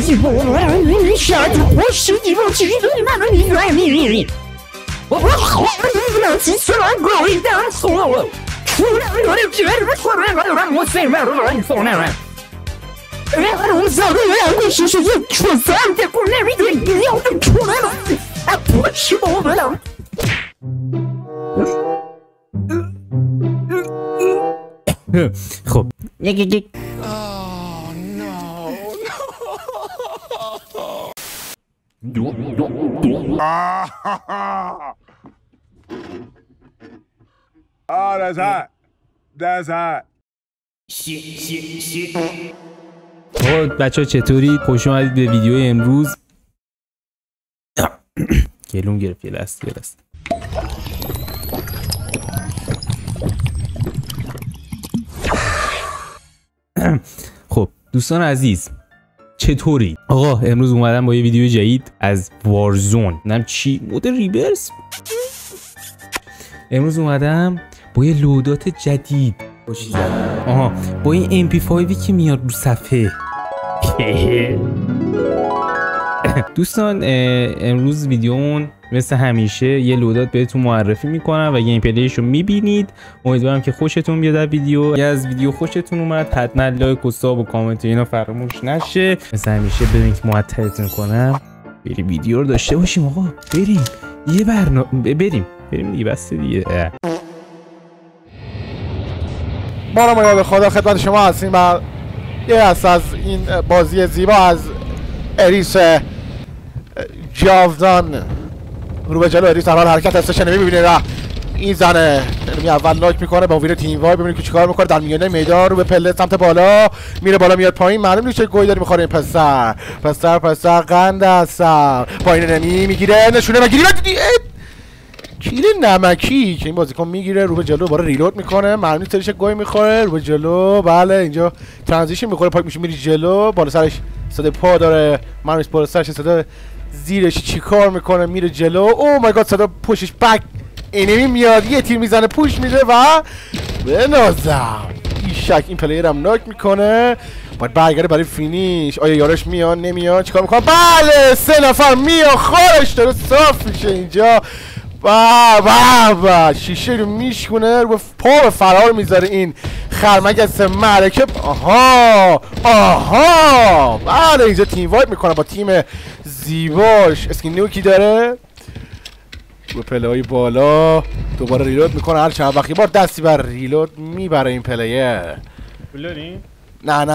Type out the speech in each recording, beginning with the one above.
是我你你下就我是你我是你妈的你来你你，我我好你能记起来我一旦错了，出来我的觉得错了我让我谁来我你错了。然后我早就两个学学就出三的过来一个你要就出来了，啊不是我们了。خب Oh, that's hot. That's hot. آقا بچه ها چطوری؟ خوش اومدید به ویدیو امروز گلوم گرفت یه دست یه دست خب دوستان عزیز چطوری؟ آقا امروز اومدم با یه ویدیو جدید از وارزون نم چی؟ mode Rebirth امروز اومدم با یه loadout جدید آها با این MP5 که میاد رو صفحه دوستان امروز ویدیومون مثل همیشه یه loadout بهتون معرفی می‌کنم و gameplay ش رو می‌بینید. امیدوارم که خوشتون بیاد ویدیو. اگه از ویدیو خوشتون اومد حتما لایک و ساب و کامنت و اینا فراموش نشه. مثل همیشه ببین که معطلتون کنم. بریم ویدیو رو داشته باشیم آقا. بریم. یه برنامه بریم. بریم دیگه بس دیگه. رو به خدا خدمت شما هستیم و یه از این بازی زیبا از اریس جاودان. رو به جلو اریس در حال حرکت هستش شنمی می‌بینید و این زنه یعنی اول لاک می‌کنه با ویر تیم وای ببینید که چیکار می‌کنه. در میانه میدان رو به پله سمت بالا میره بالا میاد پایین. معلوم نیست چه گوی داری می‌خوره این پسر. پسر پسر قند هستم پایین نمی می‌گیره نشونه مگیری کیل نمکی که این بازیکن می‌گیره. رو به جلو باره ریلود می‌کنه. معلوم نیست چه گوی می‌خوره. رو به جلو. بله اینجا ترانزیشن می‌خوره. پاک میشه میری جلو. بالا سرش صدا پا داره. معلوم نیست بالا سرش زیرش چیکار می‌کنه میره جلو. او مای گاد صدا پوشش بک. اینمی میاد یه تیر می‌زنه پوش میده و بنازم. این شک این پلیر هم ناک می‌کنه. باید برگرده برای فینیش. آیا یارش میاد؟ نمیاد. چیکار می‌کنه؟ بله سه نفر میاد. خارش داره صاف میشه اینجا. با با با شیشه رو میشکونه رو پا به فرار می‌ذاره این خرمگس معرکه آها آها. بله اینجا تیم وایت می‌کنه با تیم زیباش. اسکین نیوکی داره؟ رو پله های بالا دوباره ریلود می‌کنه. هر چند وقتی بار دستی بر ریلود می‌بره این پلیر. نه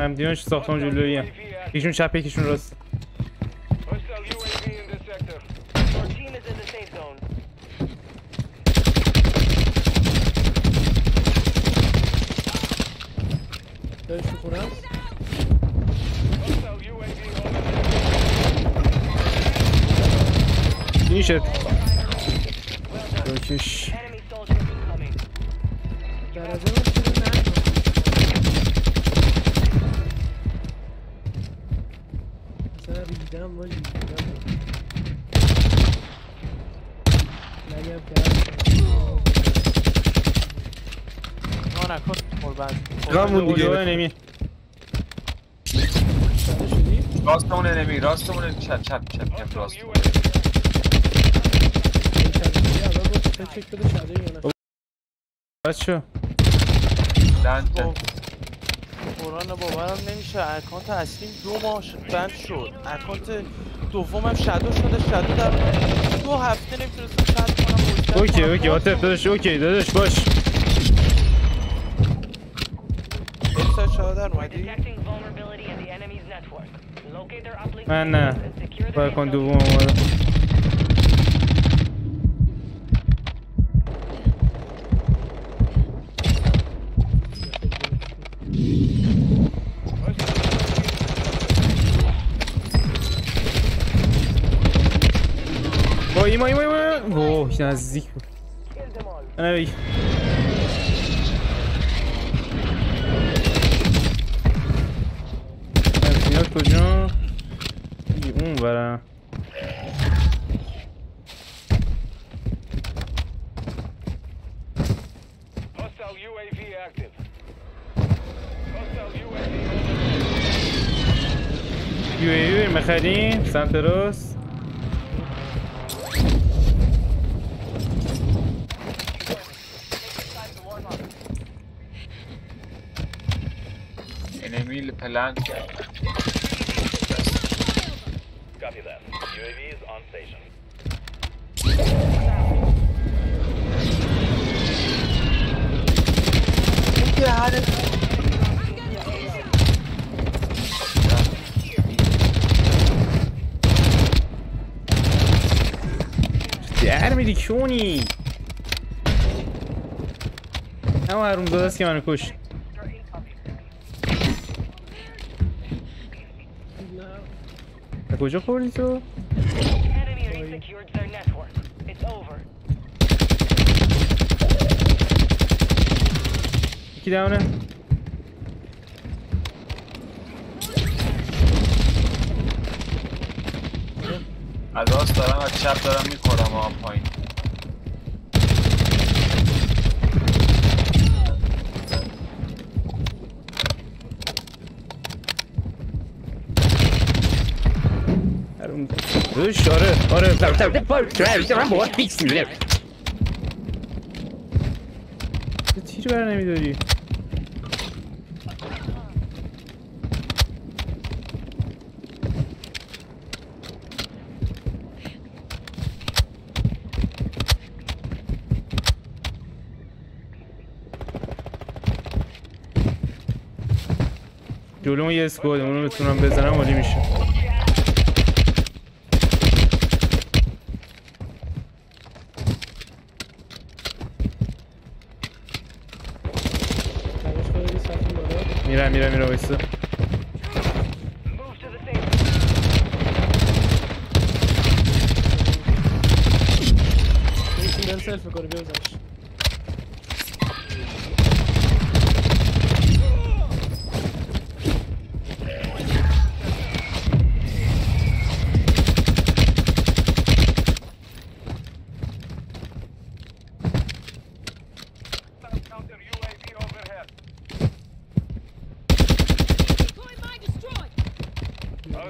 Hem diyorsun ki saftan cülüyüm. Geçim çapı geçim orası. Dön şu kuran. Finish it. Turkish. Garajı نداری همدیانش ساختمان جلویی یکیشون چپ یکیشون راست Hostile UAV in this sector. Your team is in the safe zone. Hostile UAV on این شد دوکش enemy soldier incoming. رامون دیگه نمی راستمون نمی راستمون چپ چپ چپ. چپ راست بچه لنت قرآن باورم نمیشه اکانت اصلیم دو ماه شد بند شد اکانت دومم شادو شده شادو در دو هفته نمی‌تونستم چت کنم اوکی. اوکی عاطف داداش اوکی داداش باش شادو در اومدی؟ من نه باید کن دوم. اومده ایما ایما ایما وای. نزدیک بود. ای میاد کجا اون برم یو ای یو می‌خرین سمت راست؟ Palanca. Copy that. UAV is on station. Peki hani... Dermi di Cioni! Ama Rumda da Siano koş. کجا خوردی تو؟ یکی دونه از راست دارم از چپ دارم می‌خورم آن پایین. دوش آره آره چه تیر بر نمیداری جلو یه اسکواد اونو بتونم بزنم عالی میشه mira, mira, oysa. Selfie koyayım.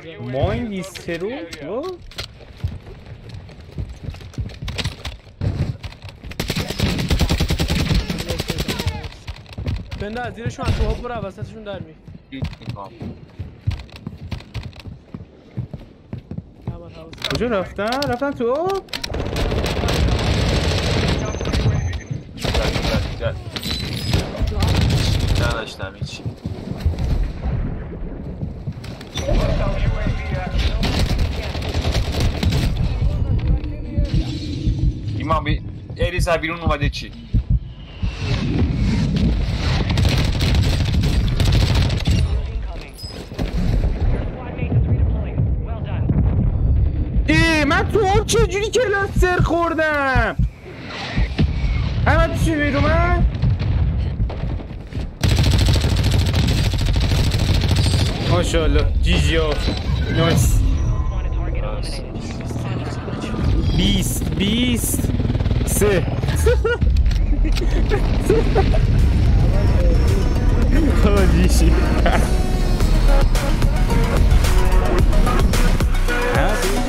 Our UAV ماین is orbiting دیسترو the area. وا؟ بنده از زیرشون از تو هاپ برو وسطشون در می کجا رفتن؟ رفتن تو نداشتم هیچی بیرون. Your squad mate is redeploying. Well done. ای من تو آب چجوری کلاستر خوردم احمد چی بیرو من ماشاءالله جیجیا نایس Want a C. Como disse. Ah,